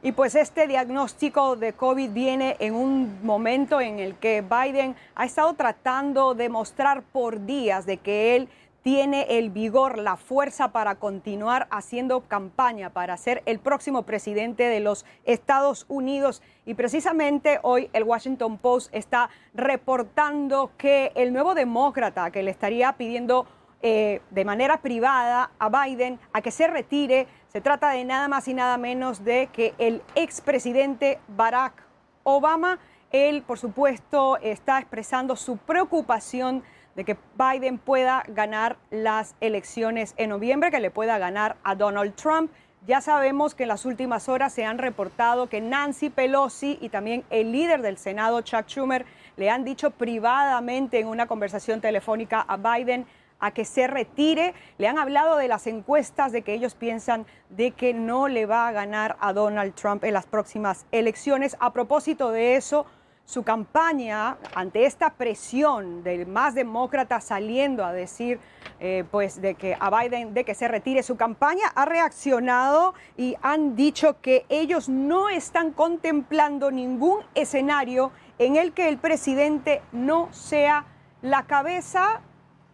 Y pues este diagnóstico de COVID viene en un momento en el que Biden ha estado tratando de mostrar por días de que él tiene el vigor, la fuerza para continuar haciendo campaña para ser el próximo presidente de los Estados Unidos. Y precisamente hoy el Washington Post está reportando que el nuevo demócrata que le estaría pidiendo eh, de manera privada a Biden a que se retire. Se trata de nada más y nada menos de que el expresidente Barack Obama, él por supuesto está expresando su preocupación de que Biden pueda ganar las elecciones en noviembre, que le pueda ganar a Donald Trump. Ya sabemos que en las últimas horas se han reportado que Nancy Pelosi y también el líder del Senado, Chuck Schumer, le han dicho privadamente en una conversación telefónica a Biden a que se retire. Le han hablado de las encuestas, de que ellos piensan de que no le va a ganar a Donald Trump en las próximas elecciones. A propósito de eso, su campaña ante esta presión del más demócrata saliendo a decir eh, pues de que a Biden de que se retire su campaña ha reaccionado y han dicho que ellos no están contemplando ningún escenario en el que el presidente no sea la cabeza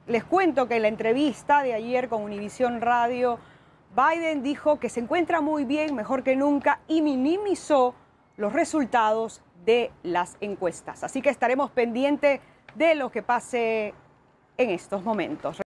les cuento que en la entrevista de ayer con Univision Radio, Biden dijo que se encuentra muy bien, mejor que nunca, y minimizó los resultados de las encuestas. Así que estaremos pendientes de lo que pase en estos momentos.